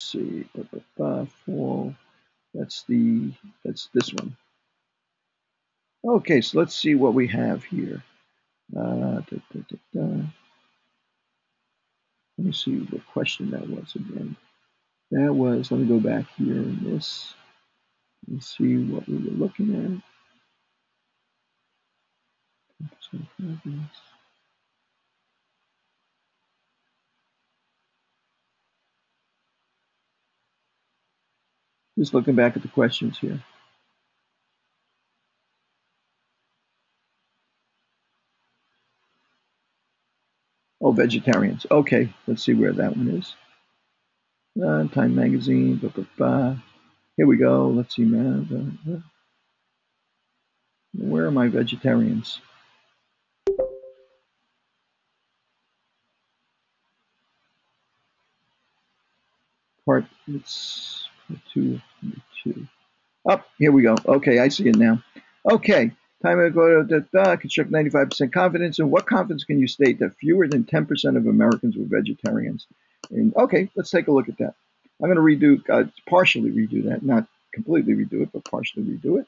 see, fall. That's the that's this one. Okay, so let's see what we have here. Uh, da, da, da, let me see what question that was again. That was, let me go back here in this and see what we were looking at. Just looking back at the questions here. Oh, vegetarians. Okay, let's see where that one is. Uh, Time Magazine. Blah, blah, blah. Here we go. Let's see, man. Where are my vegetarians? Part, two, two. Up, oh, here we go. Okay, I see it now. Okay, time to go to the construct 95% confidence. And what confidence can you state that fewer than 10% of Americans were vegetarians? And okay, let's take a look at that. I'm going to redo, uh, partially redo that, not completely redo it, but partially redo it.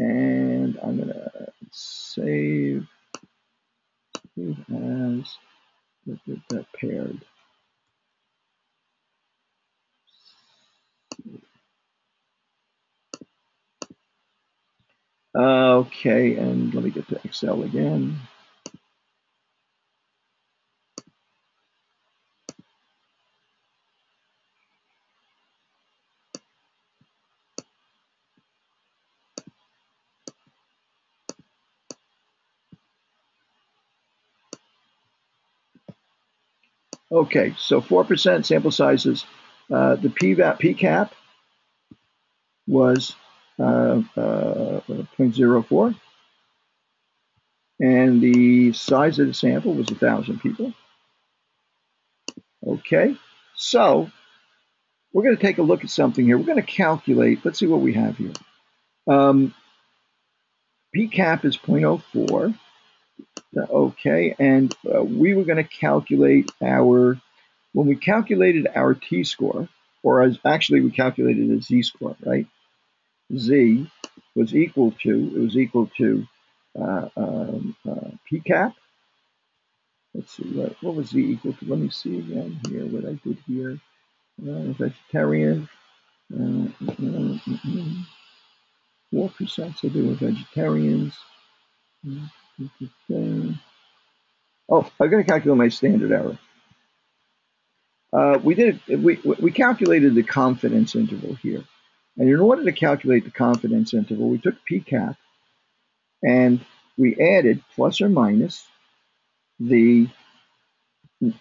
And I'm going to save, save as that paired. Okay, and let me get to Excel again. Okay, so 4% sample sizes. Uh, the p-value, p-cap was uh, uh, 0.04. And the size of the sample was 1,000 people. Okay, so we're going to take a look at something here. We're going to calculate, let's see what we have here. Um, p-cap is 0.04. Okay, and uh, we were going to calculate our, when we calculated our t-score, or as actually we calculated a z-score, right? Z was equal to, it was equal to uh, um, uh, p cap. Let's see, what, what was z equal to? Let me see again here what I did here. Uh, vegetarian, uh, four percent, so they were vegetarians. Oh, I'm going to calculate my standard error. Uh, we did we we calculated the confidence interval here. And in order to calculate the confidence interval, we took PCAP and we added plus or minus the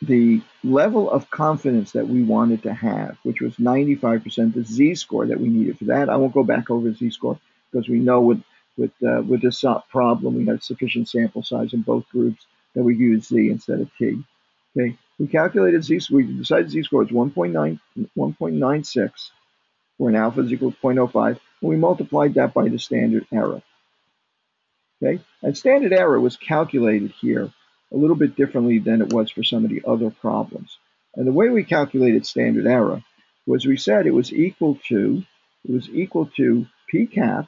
the level of confidence that we wanted to have, which was 95%, the z-score that we needed for that. I won't go back over the z-score because we know with with uh, with this problem we had sufficient sample size in both groups that we use z instead of t. Okay, we calculated z. We decided z-score is 1.9 1.96 where an alpha is equal to 0.05, and we multiplied that by the standard error. Okay, and standard error was calculated here a little bit differently than it was for some of the other problems. And the way we calculated standard error was we said it was equal to it was equal to p cap.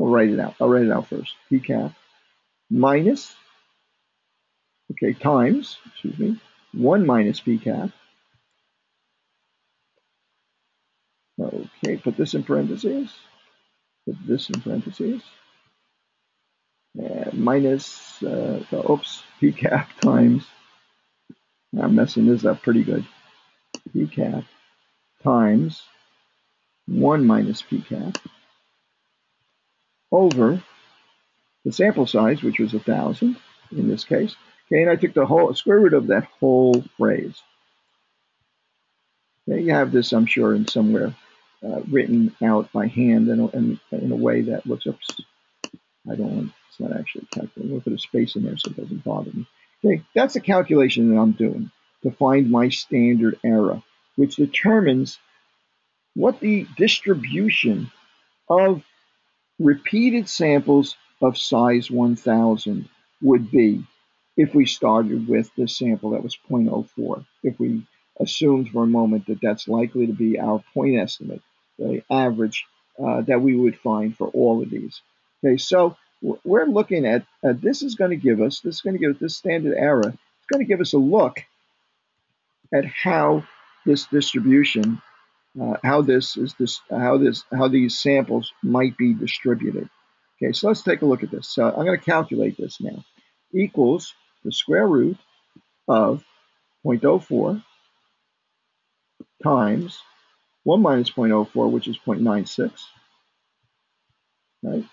I'll write it out. I'll write it out first. P cap minus okay times excuse me one minus p cap Okay, put this in parentheses. Put this in parentheses. Minus, uh, so, oops, p cap times, I'm messing this up pretty good. p cap times 1 minus p cap over the sample size, which was 1,000 in this case. Okay, and I took the whole square root of that whole phrase. Okay, you have this, I'm sure, in somewhere uh, written out by hand in a, in, in a way that looks, oops, I don't want, it's not actually calculating. We'll put a space in there so it doesn't bother me. Okay, that's the calculation that I'm doing to find my standard error, which determines what the distribution of repeated samples of size 1000 would be if we started with this sample that was 0.04, if we assumed for a moment that that's likely to be our point estimate, the average uh, that we would find for all of these. Okay, so we're looking at uh, this is going to give us this is going to give us this standard error. It's going to give us a look at how this distribution, uh, how this is this, how this, how these samples might be distributed. Okay, so let's take a look at this. So I'm going to calculate this now. Equals the square root of 0.04 times 1 minus 0.04, which is 0.96, right,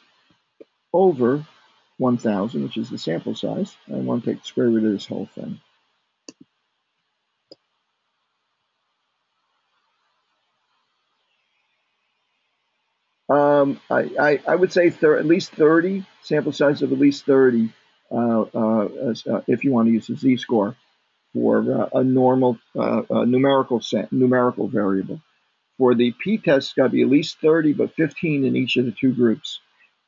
over 1,000, which is the sample size. I want to take the square root of this whole thing. Um, I, I, I, would say at least 30, sample size of at least 30, uh, uh, uh, if you want to use a z-score for uh, a normal uh, numerical numerical variable. For the p-test, it's got to be at least 30, but 15 in each of the two groups.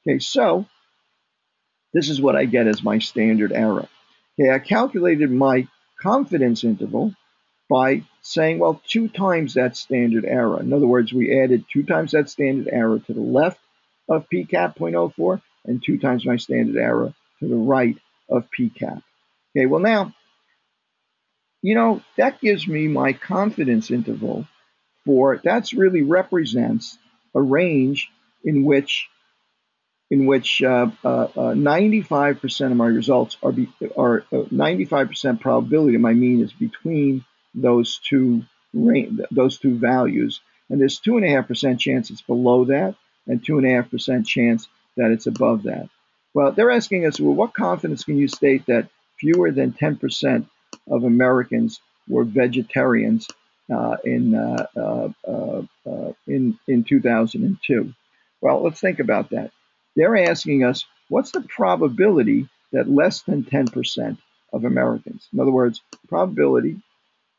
Okay, so this is what I get as my standard error. Okay, I calculated my confidence interval by saying, well, two times that standard error. In other words, we added two times that standard error to the left of pcap 0.04 and two times my standard error to the right of pcap. Okay, well now, you know, that gives me my confidence interval for, that's really represents a range in which in which 95% uh, uh, uh of my results are, be, are 95% uh, probability of my mean is between those two range, those two values, and there's two and a half percent chance it's below that, and two and a half percent chance that it's above that. Well, they're asking us, well, what confidence can you state that fewer than 10% of Americans were vegetarians in uh, uh, uh, uh in in 2002? Well, let's think about that. They're asking us, what's the probability that less than 10% of Americans, in other words, probability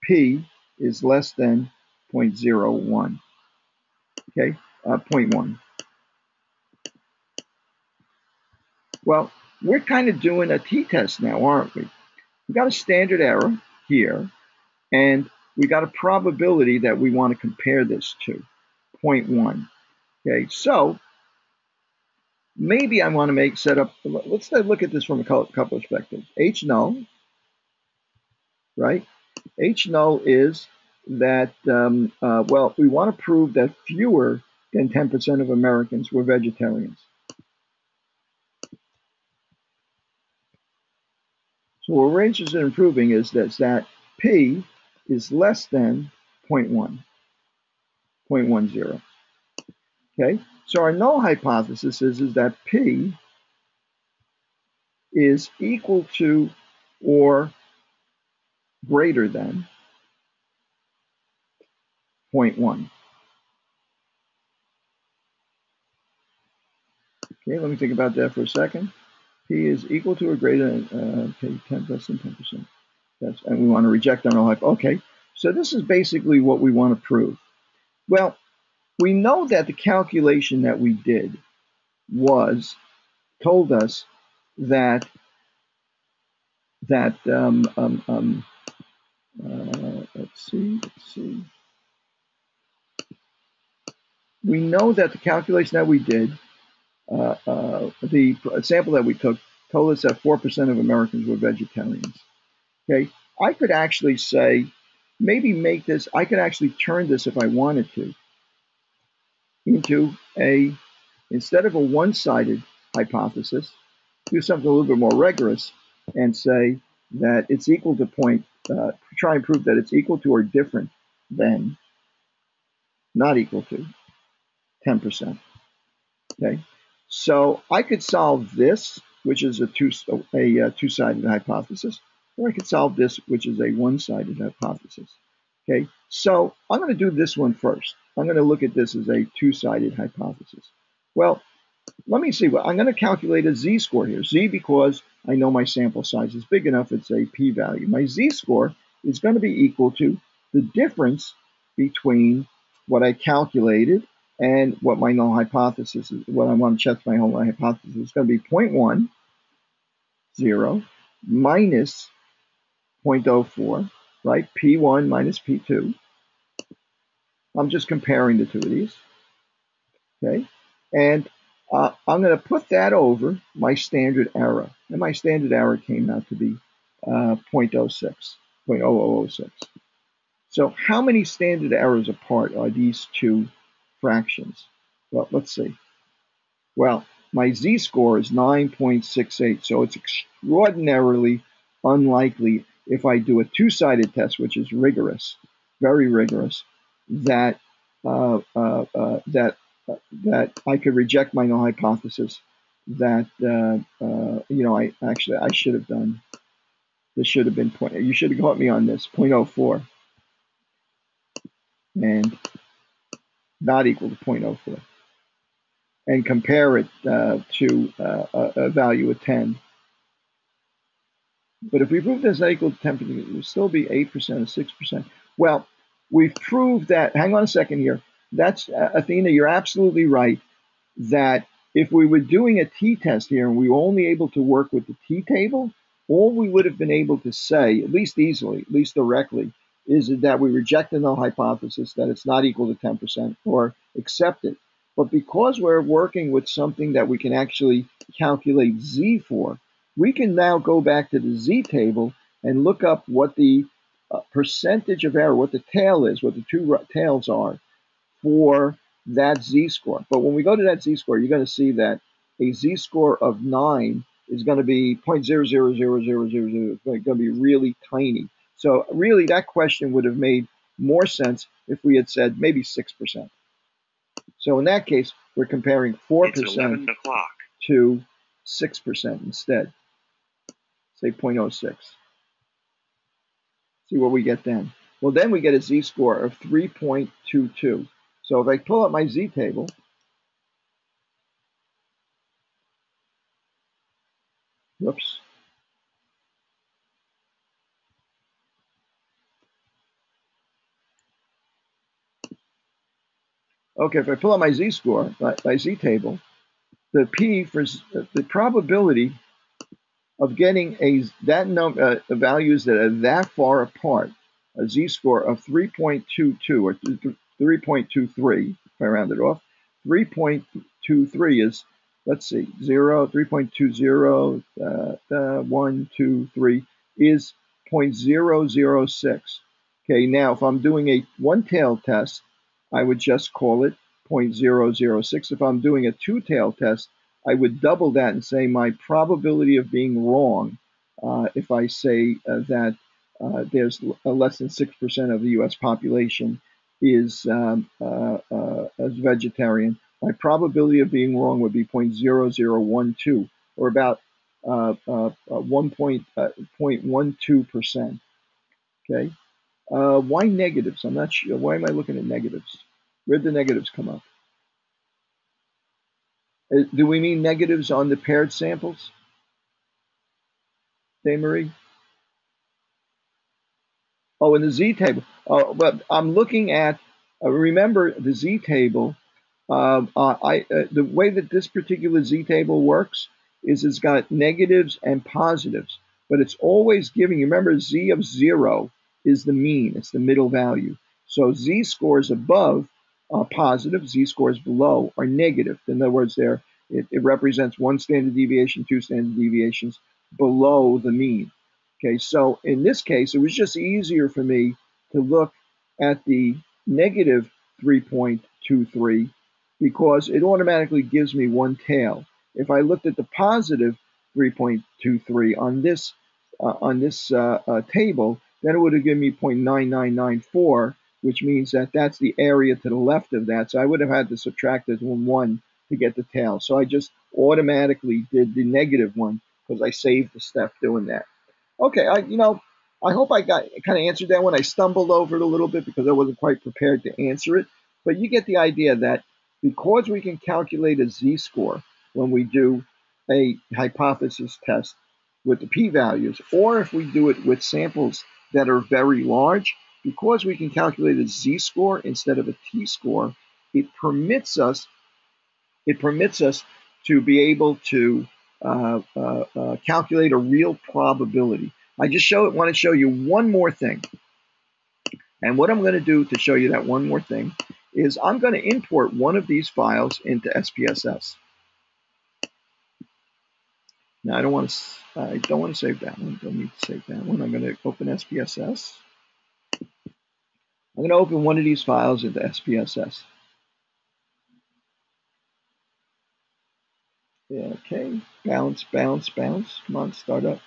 P is less than 0.01. Okay, uh, 0.1. Well, we're kind of doing a t-test now, aren't we? We've got a standard error here, and we got a probability that we want to compare this to, 0.1. Okay, so maybe I want to make set up, let's look at this from a couple of perspectives. H null, right? H null is that, um, uh, well, we want to prove that fewer than 10% of Americans were vegetarians. So what we're interested in proving is that, that P is less than 0.1, 0.10. Okay, so our null hypothesis is, is that P is equal to or greater than 0.1. Okay, let me think about that for a second. P is equal to or greater than, uh, okay, 10 less than 10%. That's, and we want to reject our null hypothesis. Okay, so this is basically what we want to prove. Well, we know that the calculation that we did was, told us that, that um, um, um, uh, let's see, let's see. We know that the calculation that we did, uh, uh, the sample that we took, told us that 4% of Americans were vegetarians. Okay, I could actually say, maybe make this, I could actually turn this if I wanted to into a, instead of a one sided hypothesis, do something a little bit more rigorous and say that it's equal to point uh, try and prove that it's equal to or different than, not equal to, 10%. Okay, so I could solve this, which is a two a, a two-sided hypothesis, or I could solve this, which is a one-sided hypothesis. Okay, so I'm going to do this one first. I'm going to look at this as a two-sided hypothesis. Well, let me see. Well, I'm going to calculate a z-score here. Z because I know my sample size is big enough, it's a p-value. My z-score is going to be equal to the difference between what I calculated and what my null hypothesis is, what I want to check my null hypothesis is going to be 0.1, 0, minus 0.04, right? P1 minus P2. I'm just comparing the two of these. Okay. And uh, I'm going to put that over my standard error. And my standard error came out to be uh, 0.06, 0.0006. So how many standard errors apart are these two fractions? Well, let's see. Well, my z-score is 9.68, so it's extraordinarily unlikely if I do a two-sided test, which is rigorous, very rigorous, that uh, uh, uh, that that I could reject my null hypothesis. That uh, uh, you know, I actually I should have done. This should have been point. You should have caught me on this 0.04 and not equal to 0.04 and compare it uh, to a, value of 10. But if we prove this equal to 10%, it would still be 8% or 6%. Well, we've proved that, hang on a second here. That's, uh, Athena, you're absolutely right that if we were doing a t-test here and we were only able to work with the t-table, all we would have been able to say, at least easily, at least directly, is that we reject the null hypothesis that it's not equal to 10% or accept it. But because we're working with something that we can actually calculate z for, we can now go back to the z table and look up what the uh, percentage of error, what the tail is, what the two tails are for that z score. But when we go to that z score, you're going to see that a z score of 9 is going to be 0.000000. It's going to be really tiny. So really, that question would have made more sense if we had said maybe 6%. So in that case, we're comparing 4% to 6% instead. Say 0.06. See what we get then. Well, then we get a z-score of 3.22. So if I pull up my z-table, whoops, Okay, if I pull out my z-score, my, my z-table, the p for the probability of getting a that number uh, values that are that far apart, a z-score of 3.22 or 3.23, if I round it off, 3.23 is let's see, 0, 3.20, uh, uh, 1, 2, 3 is 0.006. Okay, now if I'm doing a one-tail test, I would just call it 0.006. If I'm doing a two-tail test, I would double that and say my probability of being wrong uh, if I say uh, that uh, there's less than 6% of the US population is um, uh, uh, vegetarian, my probability of being wrong would be 0.0012 or about uh, 1.12%. Okay. Uh, why negatives? I'm not sure. Why am I looking at negatives? Where'd the negatives come up? Uh, do we mean negatives on the paired samples? Hey, Marie? Oh, in the Z table. Oh, but I'm looking at, uh, remember the Z table, uh, uh, I, uh, the way that this particular Z table works is it's got negatives and positives, but it's always giving, you remember Z of zero is the mean, it's the middle value. So Z scores above are positive, Z scores below are negative. In other words, there it, it represents one standard deviation, two standard deviations below the mean. Okay, so in this case, it was just easier for me to look at the negative 3.23 because it automatically gives me one tail. If I looked at the positive 3.23 on this uh, on this uh, uh, table, then it would have given me 0.9994, which means that that's the area to the left of that. So I would have had to subtract this one one to get the tail. So I just automatically did the negative one because I saved the step doing that. Okay, I you know I hope I got kind of answered that one. I stumbled over it a little bit because I wasn't quite prepared to answer it, but you get the idea that because we can calculate a z-score when we do a hypothesis test with the p-values, or if we do it with samples that are very large, because we can calculate a z-score instead of a t-score, it permits us it permits us to be able to uh, uh, uh, calculate a real probability. I just show want to show you one more thing. And what I'm going to do to show you that one more thing is I'm going to import one of these files into SPSS. Now I don't want to I don't want to save that one. Don't need to save that one. I'm going to open SPSS. I'm going to open one of these files into SPSS. Okay, bounce, bounce, bounce. Come on, start up.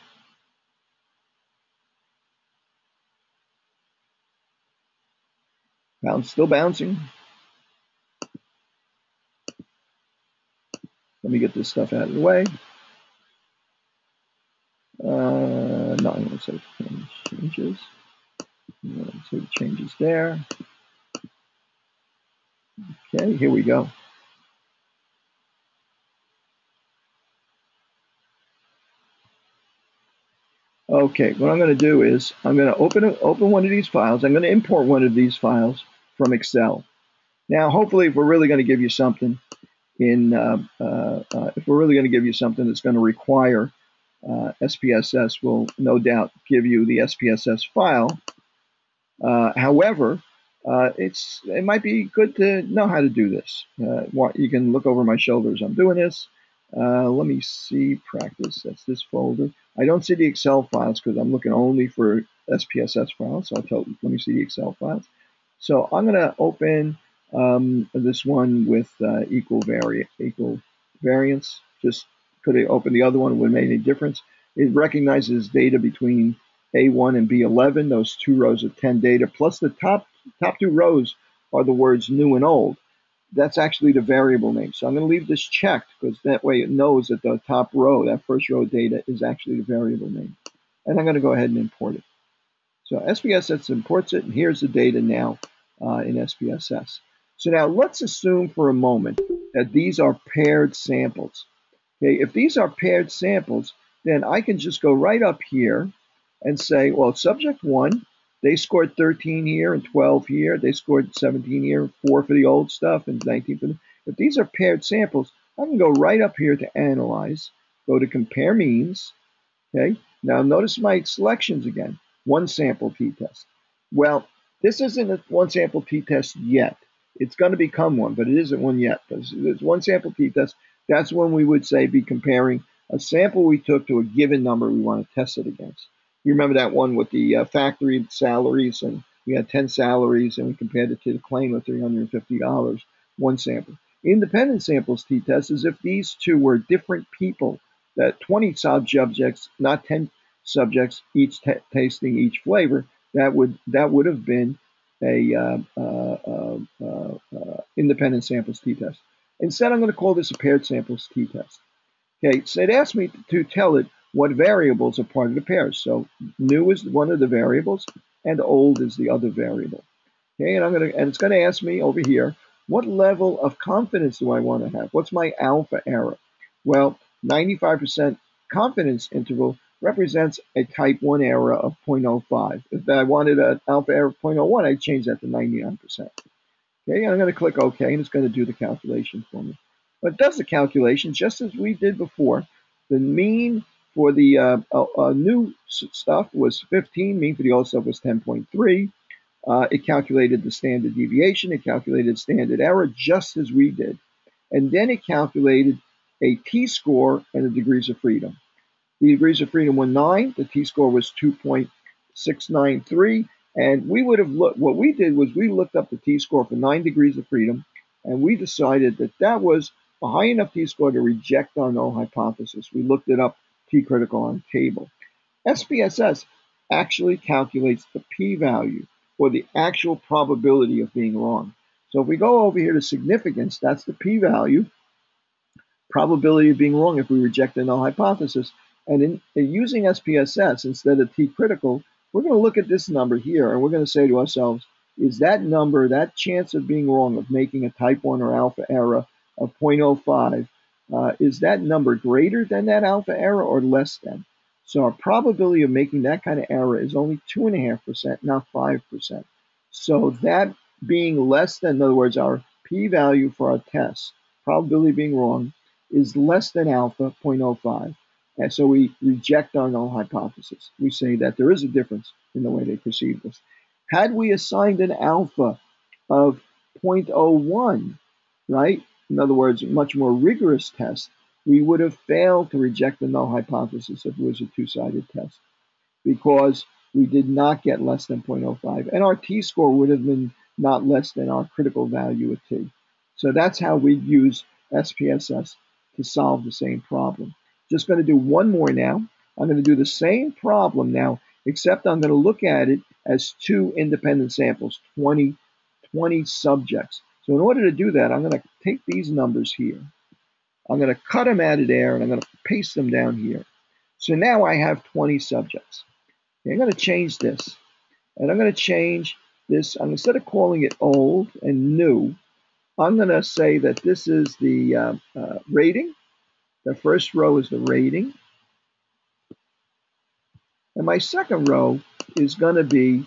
Bounce, still bouncing. Let me get this stuff out of the way. Uh, no, I'm going to changes. To say changes there. Okay, here we go. Okay, what I'm going to do is I'm going to open open one of these files. I'm going to import one of these files from Excel. Now, hopefully, if we're really going to give you something in, uh, uh, uh, if we're really going to give you something that's going to require uh, SPSS, will no doubt give you the SPSS file. Uh, however, uh, it's it might be good to know how to do this. you can look over my shoulders. I'm doing this. Uh, let me see practice. That's this folder. I don't see the Excel files because I'm looking only for SPSS files. So I'll tell, let me see the Excel files. So I'm going to open um, this one with uh, equal vari equal variance. Just could I open the other one? Would make any difference? It recognizes data between A1 and B11. Those two rows of 10 data plus the top top two rows are the words new and old that's actually the variable name. So I'm going to leave this checked because that way it knows that the top row, that first row of data, is actually the variable name. And I'm going to go ahead and import it. So SPSS imports it, and here's the data now uh, in SPSS. So now let's assume for a moment that these are paired samples. Okay, if these are paired samples, then I can just go right up here and say, well, subject one they scored 13 here and 12 here. They scored 17 here, four for the old stuff and 19 for the. If these are paired samples, I can go right up here to analyze, go to compare means. Okay. Now notice my selections again. One sample t-test. Well, this isn't a one sample t-test yet. It's going to become one, but it isn't one yet. There's one sample t-test. That's when we would say be comparing a sample we took to a given number we want to test it against. You remember that one with the uh, factory salaries, and we had 10 salaries, and we compared it to the claim of $350, one sample. Independent samples t-test is if these two were different people, that 20 subjects, not 10 subjects, each t- tasting each flavor, that would that would have been a uh, uh, uh, uh independent samples t-test. Instead, I'm going to call this a paired samples t-test. Okay, so it asked me to tell it what variables are part of the pairs. So new is one of the variables and old is the other variable. Okay, and I'm gonna and it's gonna ask me over here, what level of confidence do I want to have? What's my alpha error? Well, 95% confidence interval represents a type 1 error of 0.05. If I wanted an alpha error of 0.01, I'd change that to 99%. Okay, and I'm going to click OK, and it's going to do the calculation for me. But it does the calculation just as we did before. The mean for the uh, uh, uh, new stuff was 15, mean for the old stuff was 10.3. Uh, it calculated the standard deviation, it calculated standard error just as we did. And then it calculated a t-score and the degrees of freedom. The degrees of freedom were 9, the t-score was 2.693, and we would have looked, what we did was we looked up the t-score for 9 degrees of freedom, and we decided that that was a high enough t-score to reject our null hypothesis. We looked it up t-critical on table. SPSS actually calculates the p-value or the actual probability of being wrong. So if we go over here to significance, that's the p-value, probability of being wrong if we reject the null hypothesis. And in, in using SPSS instead of t-critical, we're going to look at this number here and we're going to say to ourselves, is that number, that chance of being wrong, of making a type 1 or alpha error of 0.05, uh, is that number greater than that alpha error or less than? So our probability of making that kind of error is only 2.5%, not 5%. So that being less than, in other words, our p-value for our test, probability being wrong, is less than alpha 0.05. And so we reject our null hypothesis. We say that there is a difference in the way they perceive this. Had we assigned an alpha of 0.01, right? In other words, much more rigorous test, we would have failed to reject the null hypothesis if it was a two-sided test because we did not get less than 0.05 and our t-score would have been not less than our critical value of t. So that's how we use SPSS to solve the same problem. Just going to do one more now. I'm going to do the same problem now, except I'm going to look at it as two independent samples, 20, 20 subjects. So in order to do that, I'm going to take these numbers here. I'm going to cut them out of there, and I'm going to paste them down here. So now I have 20 subjects. Okay, I'm going to change this. And I'm going to change this. I'm, instead of calling it old and new, I'm going to say that this is the uh, uh, rating. The first row is the rating. And my second row is going to be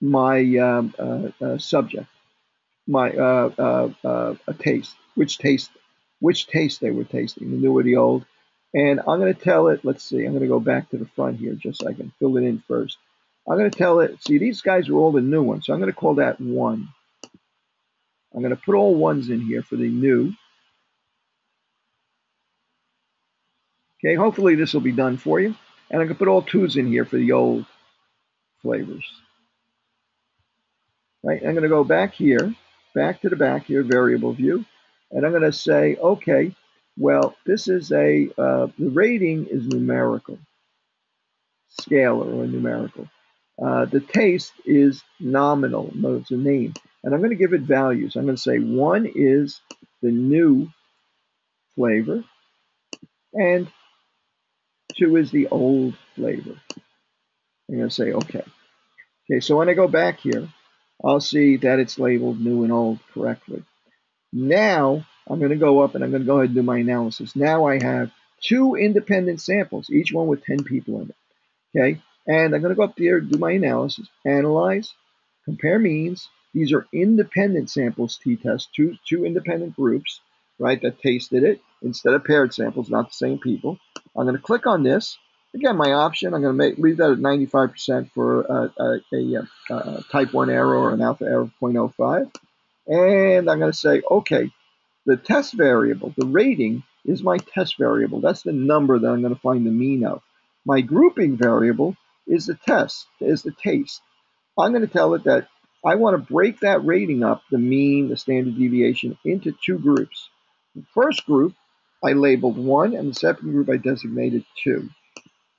my um, uh, uh, subject, my uh, uh, uh, a taste, which taste, which taste they were tasting, the new or the old. And I'm going to tell it, let's see, I'm going to go back to the front here just so I can fill it in first. I'm going to tell it, see, these guys are all the new ones, so I'm going to call that one. I'm going to put all ones in here for the new. Okay, hopefully this will be done for you. And I'm going to put all twos in here for the old flavors. Right, I'm going to go back here, back to the back here, variable view. And I'm going to say, okay, well, this is a, uh, the rating is numerical, scalar or numerical. Uh, the taste is nominal, no, it's a name. And I'm going to give it values. I'm going to say one is the new flavor, and two is the old flavor. I'm going to say okay. Okay, so when I go back here, I'll see that it's labeled new and old correctly. Now I'm going to go up and I'm going to go ahead and do my analysis. Now I have two independent samples, each one with 10 people in it. Okay, and I'm going to go up here, do my analysis, analyze, compare means. These are independent samples t-test, two, two independent groups, right, that tasted it instead of paired samples, not the same people. I'm going to click on this. Again, my option, I'm going to make, leave that at 95% for uh, uh a, a, a, a, type 1 error or an alpha error of 0.05. And I'm going to say, okay, the test variable, the rating, is my test variable. That's the number that I'm going to find the mean of. My grouping variable is the test, is the taste. I'm going to tell it that I want to break that rating up, the mean, the standard deviation, into two groups. The first group I labeled one, and the second group I designated two.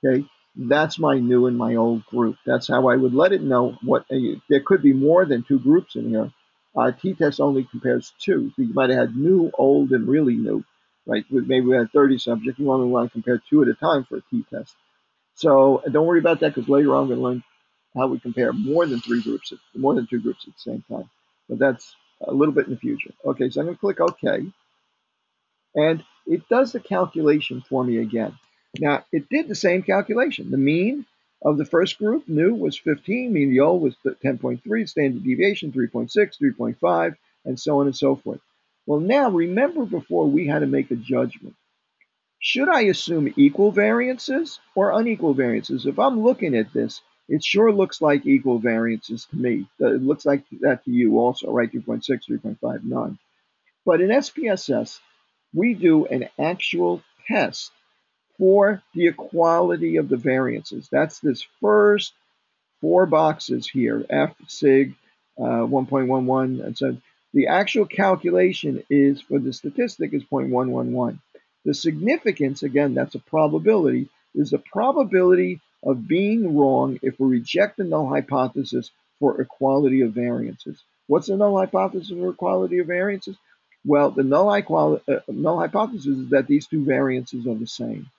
Okay, that's my new and my old group. That's how I would let it know what uh, there could be more than two groups in here. Uh, t-test only compares two. So you might have had new, old, and really new, right? Maybe we had 30 subjects. You only want to compare two at a time for a t-test. So don't worry about that because later on we're going to learn how we compare more than three groups, more than two groups at the same time. But that's a little bit in the future. Okay, so I'm going to click OK. And it does the calculation for me again. Now, it did the same calculation. The mean of the first group, new, was 15, mean the old was 10.3, standard deviation 3.6, 3.5, and so on and so forth. Well, now remember before we had to make a judgment. Should I assume equal variances or unequal variances? If I'm looking at this, it sure looks like equal variances to me. Uh, it looks like that to you also, right? 3.6, 3.5, none. But in SPSS, we do an actual test for the equality of the variances. That's this first four boxes here, F, SIG, uh, 1.11, and so the actual calculation is for the statistic is 0.111. The significance, again, that's a probability, is the probability of being wrong if we reject the null hypothesis for equality of variances. What's the null hypothesis for equality of variances? Well, the null, uh, null hypothesis is that these two variances are the same.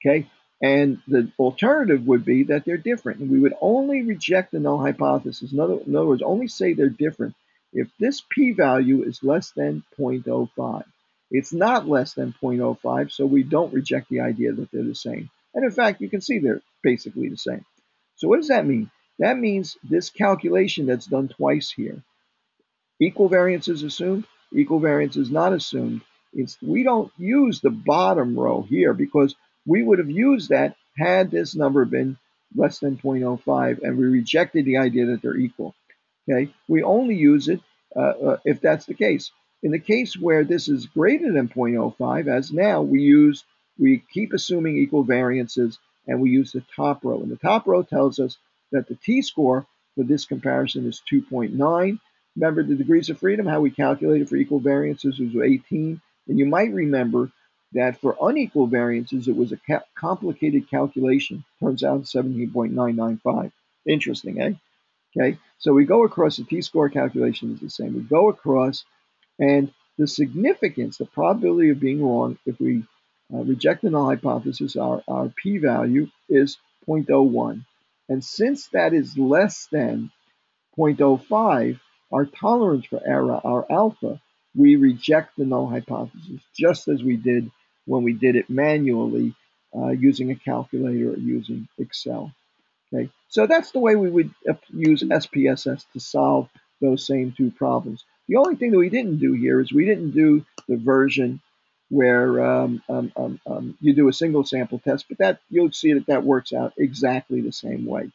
Okay, and the alternative would be that they're different. And we would only reject the null hypothesis. In other, in other words, only say they're different if this p-value is less than 0.05. It's not less than 0.05, so we don't reject the idea that they're the same. And in fact, you can see they're basically the same. So what does that mean? That means this calculation that's done twice here. Equal variance is assumed, equal variance is not assumed. It's, we don't use the bottom row here because we would have used that had this number been less than 0.05, and we rejected the idea that they're equal. Okay, we only use it uh, uh, if that's the case. In the case where this is greater than 0.05, as now, we use we keep assuming equal variances, and we use the top row. And the top row tells us that the t-score for this comparison is 2.9. Remember the degrees of freedom, how we calculated for equal variances was 18. And you might remember that for unequal variances, it was a ca complicated calculation. Turns out 17.995. Interesting, eh? Okay, so we go across the t-score calculation is the same. We go across, and the significance, the probability of being wrong, if we uh, reject the null hypothesis, our, our p-value is 0.01. And since that is less than 0.05, our tolerance for error, our alpha, we reject the null hypothesis, just as we did when we did it manually uh, using a calculator or using Excel. Okay, so that's the way we would use SPSS to solve those same two problems. The only thing that we didn't do here is we didn't do the version where um, um, um, um you do a single sample test, but that you'll see that that works out exactly the same way.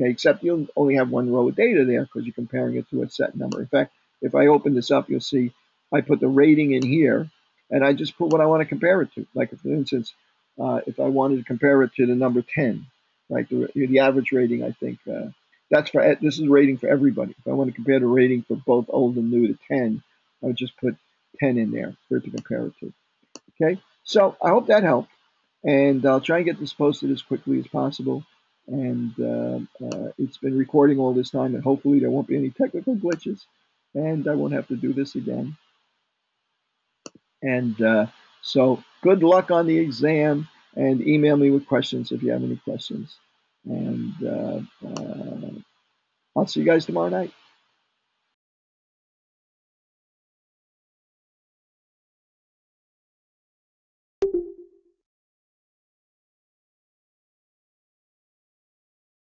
Okay, except you'll only have one row of data there because you're comparing it to a set number. In fact, if I open this up, you'll see I put the rating in here, and I just put what I want to compare it to. Like, for instance, uh, if I wanted to compare it to the number 10, like The, the average rating, I think, uh, that's for this is rating for everybody. If I want to compare the rating for both old and new to 10, I would just put 10 in there for it to compare it to. Okay, so I hope that helped, and I'll try and get this posted as quickly as possible. And uh, uh, it's been recording all this time, and hopefully there won't be any technical glitches, and I won't have to do this again. And uh, so, good luck on the exam, and email me with questions if you have any questions. And uh, uh, I'll see you guys tomorrow night.